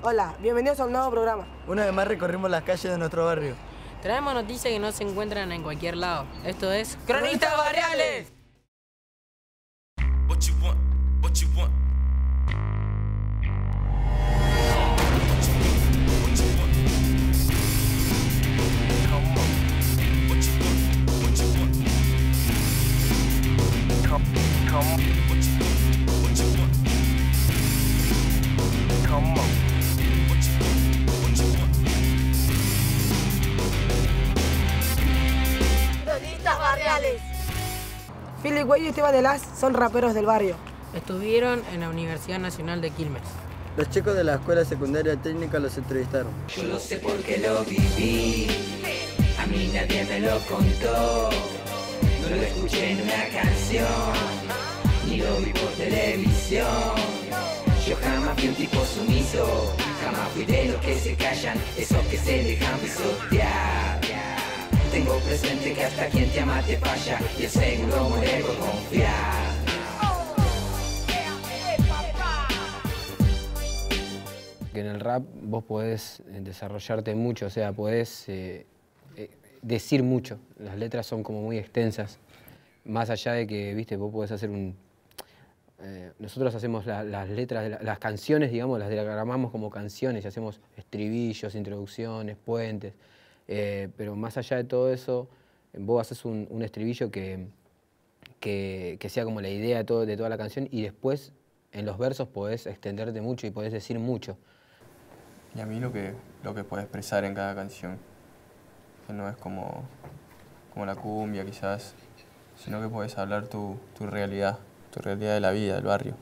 Hola, bienvenidos a un nuevo programa. Una vez más recorrimos las calles de nuestro barrio. Traemos noticias que no se encuentran en cualquier lado. Esto es Cronistas Barriales. What you want? What you want? Güey y Esteban de Las son raperos del barrio. Estuvieron en la Universidad Nacional de Quilmes. Los chicos de la escuela secundaria técnica los entrevistaron. Yo lo sé porque lo viví, a mí nadie me lo contó, no lo escuché en una canción, ni lo vi por televisión. Yo jamás fui un tipo sumiso, jamás fui de los que se callan, esos que se dejan pisotear. Tengo presente que hasta quien te ama te falla, y el seguro muere por confiar. en el rap vos podés eh, desarrollarte mucho, o sea, podés eh, eh, decir mucho. Las letras son como muy extensas. Más allá de que, viste, vos podés hacer un... nosotros hacemos la- las letras, la- las canciones, digamos, las diagramamos como canciones y hacemos estribillos, introducciones, puentes. Eh, pero más allá de todo eso, vos haces un, un estribillo que, que, que sea como la idea de, todo- de toda la canción y después en los versos podés extenderte mucho y podés decir mucho. Y a mí lo que, lo que puedo expresar en cada canción, que no es como, como la cumbia quizás, sino que puedes hablar tu, tu realidad, tu realidad de la vida, del barrio.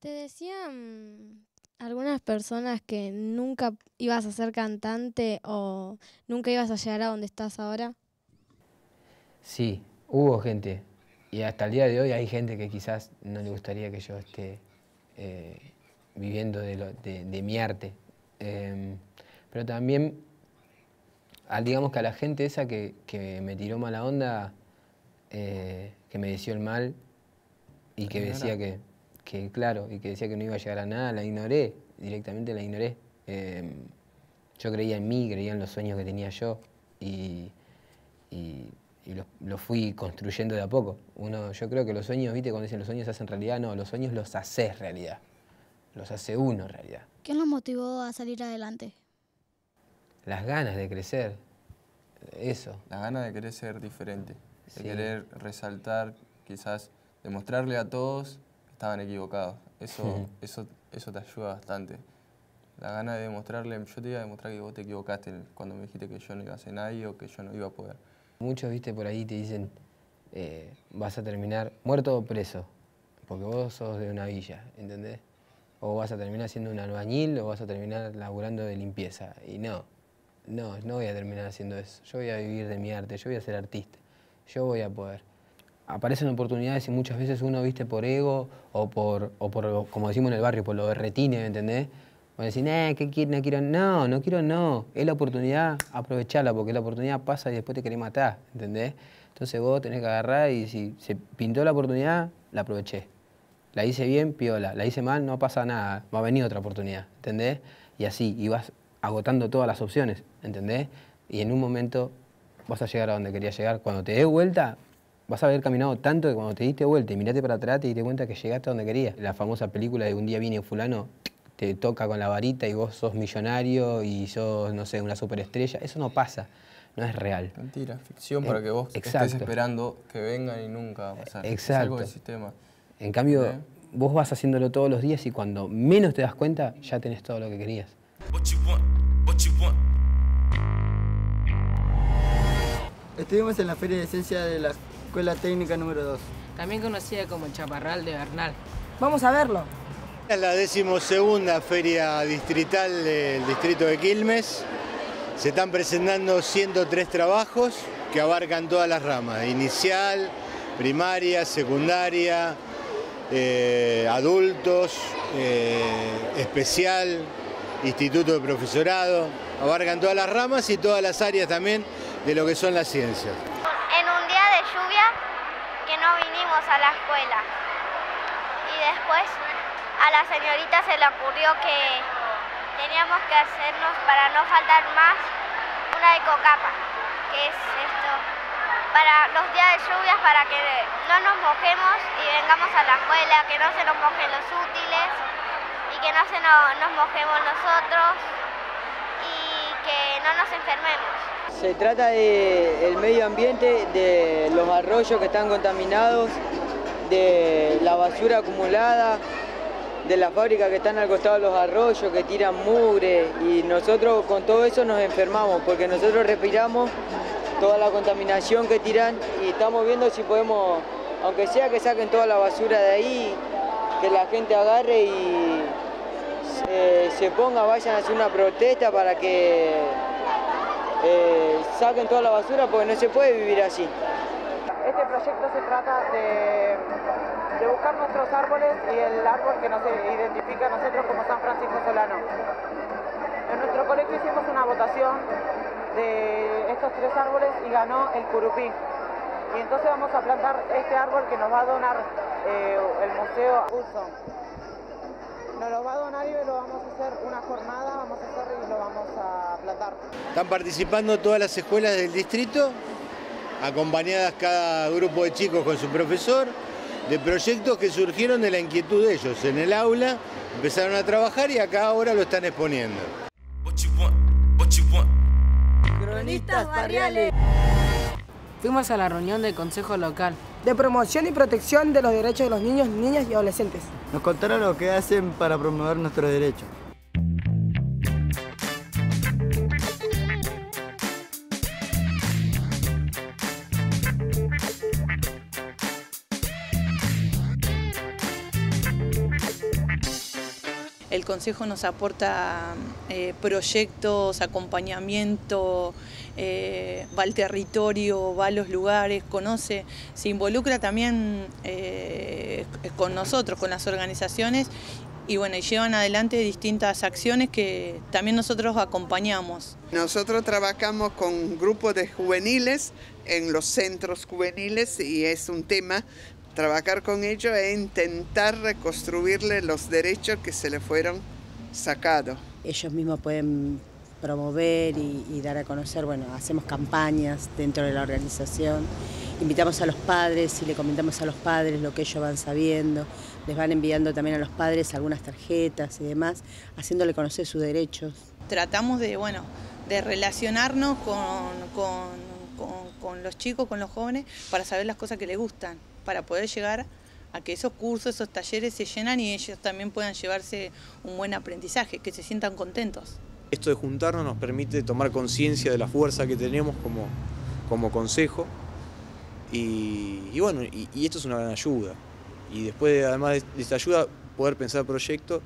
Te decían algunas personas que nunca ibas a ser cantante o nunca ibas a llegar a donde estás ahora. Sí, hubo gente. Y hasta el día de hoy hay gente que quizás no le gustaría que yo esté eh, viviendo de, lo- de- de mi arte. Em, pero también, al- digamos que a la gente esa que, que me tiró mala onda, eh, que me deseó el mal y que decía que, que, claro, y que decía que no iba a llegar a nada, la ignoré, directamente la ignoré. Em, yo creía en mí, creía en los sueños que tenía yo y, y, y los, los fui construyendo de a poco. Uno, yo creo que los sueños, viste, cuando dicen los sueños se hacen realidad, no, los sueños los haces realidad. Los hace uno realidad. ¿Qué los motivó a salir adelante? Las ganas de crecer, eso. La gana de querer ser diferente, de Sí. querer resaltar, quizás demostrarle a todos estaban equivocados. Eso, eso, eso te ayuda bastante. La gana de demostrarle, yo te iba a demostrar que vos te equivocaste cuando me dijiste que yo no iba a ser nadie o que yo no iba a poder. Muchos, viste, por ahí te dicen, eh, vas a terminar muerto o preso, porque vos sos de una villa, ¿entendés? O vas a terminar siendo un albañil o vas a terminar laburando de limpieza. Y no, no, no voy a terminar haciendo eso. Yo voy a vivir de mi arte, yo voy a ser artista, yo voy a poder. Aparecen oportunidades y muchas veces uno, viste, por ego o por, o por como decimos en el barrio, por lo de retine, ¿me entendés? O decir, eh, ¿qué quiero? No quiero, no, no quiero, no. Es la oportunidad, aprovecharla, porque la oportunidad pasa y después te querés matar, ¿entendés? Entonces vos tenés que agarrar y si se pintó la oportunidad, la aproveché. La hice bien, piola. La hice mal, no pasa nada. Va a venir otra oportunidad, ¿entendés? Y así, y vas agotando todas las opciones, ¿entendés? Y en un momento vas a llegar a donde querías llegar. Cuando te des vuelta, vas a haber caminado tanto que cuando te diste vuelta y miraste para atrás te diste cuenta que llegaste a donde querías. La famosa película de Un día viene fulano, te toca con la varita y vos sos millonario y sos, no sé, una superestrella. Eso no pasa, no es real. Mentira, ficción Eh, para que vos estés esperando que vengan y nunca va a pasar. Es Exacto. algo del sistema. En cambio, ¿Eh? vos vas haciéndolo todos los días y cuando menos te das cuenta, ya tenés todo lo que querías. What you want? What you want? Estuvimos en la Feria de Ciencia de la Escuela Técnica número 2. También conocida como el Chaparral de Bernal. Vamos a verlo. Es la decimosegunda feria distrital del distrito de Quilmes. Se están presentando 103 trabajos que abarcan todas las ramas, inicial, primaria, secundaria, eh, adultos, eh, especial, instituto de profesorado. Abarcan todas las ramas y todas las áreas también de lo que son las ciencias. en un día de lluvia que no vinimos a la escuela. Y después a la señorita se le ocurrió que teníamos que hacernos para no faltar más una ecocapa, que es esto, para los días de lluvias, para que no nos mojemos y vengamos a la escuela, que no se nos mojen los útiles y que no se no- nos mojemos nosotros y que no nos enfermemos. Se trata del medio ambiente, de los arroyos que están contaminados, de la basura acumulada, de las fábricas que están al costado de los arroyos, que tiran mugre y nosotros con todo eso nos enfermamos porque nosotros respiramos toda la contaminación que tiran y estamos viendo si podemos, aunque sea que saquen toda la basura de ahí, que la gente agarre y se, ponga, vayan a hacer una protesta para que eh, saquen toda la basura porque no se puede vivir así. Este proyecto se trata de, de buscar nuestros árboles y el árbol que nos identifica a nosotros como San Francisco Solano. En nuestro colegio hicimos una votación de estos tres árboles y ganó el curupí. Y entonces vamos a plantar este árbol que nos va a donar eh, el Museo Hudson. Nos lo va a donar y lo vamos a hacer una jornada, vamos a hacer y lo vamos a plantar. Están participando todas las escuelas del distrito, acompañadas cada grupo de chicos con su profesor, de proyectos que surgieron de la inquietud de ellos. En el aula empezaron a trabajar y acá ahora lo están exponiendo. Cronistas barriales. Fuimos a la reunión del consejo local. De promoción y protección de los derechos de los niños, niñas y adolescentes. Nos contaron lo que hacen para promover nuestros derechos. El Consejo nos aporta eh, proyectos, acompañamiento, eh, va al territorio, va a los lugares, conoce, se involucra también eh, con nosotros, con las organizaciones y bueno, y llevan adelante distintas acciones que también nosotros acompañamos. Nosotros trabajamos con grupos de juveniles en los centros juveniles y es un tema trabajar con ellos e intentar reconstruirle los derechos que se le fueron sacados. Ellos mismos pueden promover y, y dar a conocer, bueno, hacemos campañas dentro de la organización, invitamos a los padres y le comentamos a los padres lo que ellos van sabiendo, les van enviando también a los padres algunas tarjetas y demás, haciéndole conocer sus derechos. Tratamos de, bueno, de relacionarnos con, con, con, con los chicos, con los jóvenes, para saber las cosas que les gustan para poder llegar a que esos cursos, esos talleres se llenan y ellos también puedan llevarse un buen aprendizaje, que se sientan contentos. Esto de juntarnos nos permite tomar conciencia de la fuerza que tenemos como, como consejo y, bueno, y, esto es una gran ayuda. Y después, de, además de, de esta ayuda, poder pensar proyectos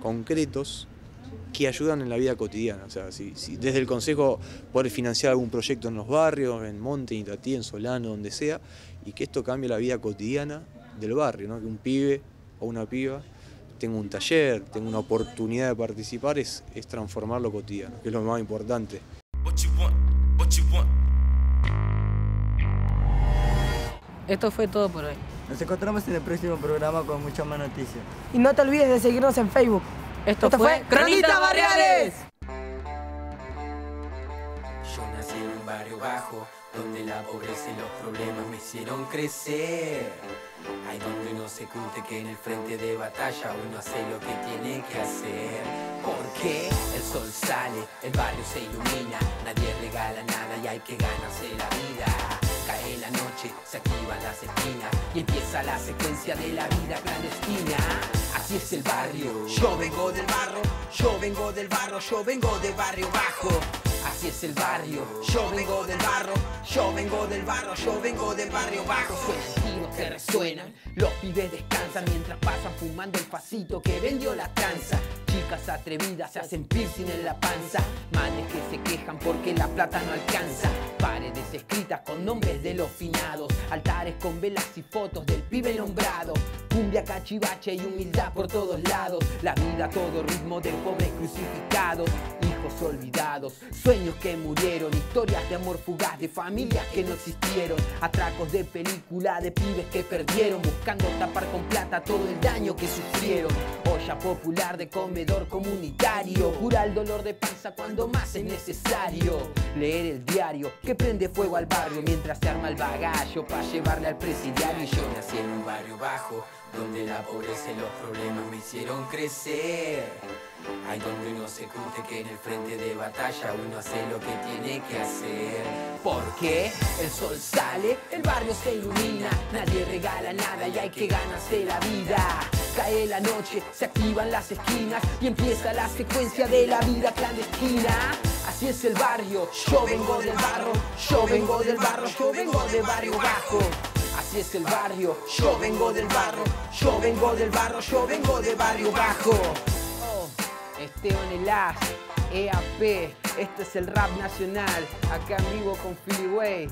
concretos que ayudan en la vida cotidiana. O sea, si, si desde el Consejo poder financiar algún proyecto en los barrios, en Monte, en Itatí, en Solano, donde sea, y que esto cambie la vida cotidiana del barrio, ¿no? que un pibe o una piba tenga un taller, tenga una oportunidad de participar, es, es transformar lo cotidiano, que es lo más importante. Esto fue todo por hoy. Nos encontramos en el próximo programa con muchas más noticias. Y no te olvides de seguirnos en Facebook. Esto, Esto fue Cronistas Barriales. Yo nací en un barrio bajo donde la pobreza y los problemas me hicieron crecer. Hay donde no se curte que en el frente de batalla uno hace lo que tiene que hacer. Porque el sol sale, el barrio se ilumina, nadie regala nada y hay que ganarse la vida. Cae la noche, se activan las esquinas empieza la secuencia de la vida clandestina. Así es el barrio. Yo vengo del barro, yo vengo del barro, yo vengo de barrio bajo. Así es el barrio. Yo vengo del barro, yo vengo del barro, yo vengo del barrio bajo. Que resuenan, los pibes descansan mientras pasan fumando el pasito que vendió la tranza. Chicas atrevidas se hacen piercing en la panza, madres que se quejan porque la plata no alcanza. Paredes escritas con nombres de los finados, altares con velas y fotos del pibe nombrado. Cumbia, cachivache y humildad por todos lados. La vida a todo ritmo de pobres crucificados. Olvidados, sueños que murieron, historias de amor fugaz, de familias que no existieron, atracos de película, de pibes que perdieron, buscando tapar con plata todo el daño que sufrieron. Olla popular de comedor comunitario. Cura el dolor de panza cuando más es necesario. Leer el diario que prende fuego al barrio mientras se arma el bagallo para llevarle al presidiario. Yo nací en un barrio bajo donde la pobreza y los problemas me hicieron crecer. Hay donde uno se curte que en el frente de batalla uno hace lo que tiene que hacer. Porque el sol sale, el barrio se ilumina, nadie regala nada y hay que ganarse la vida. Cae la noche, se activan las esquinas y empieza la secuencia de la vida clandestina. Así es el barrio, yo vengo del barro, yo vengo del barro, yo vengo de barrio bajo. Así es el barrio, yo vengo del barro, yo vengo del barro, yo vengo de barrio bajo. Oh, Esteban Elas, EAP, este es el rap nacional, acá en vivo con Philly Way.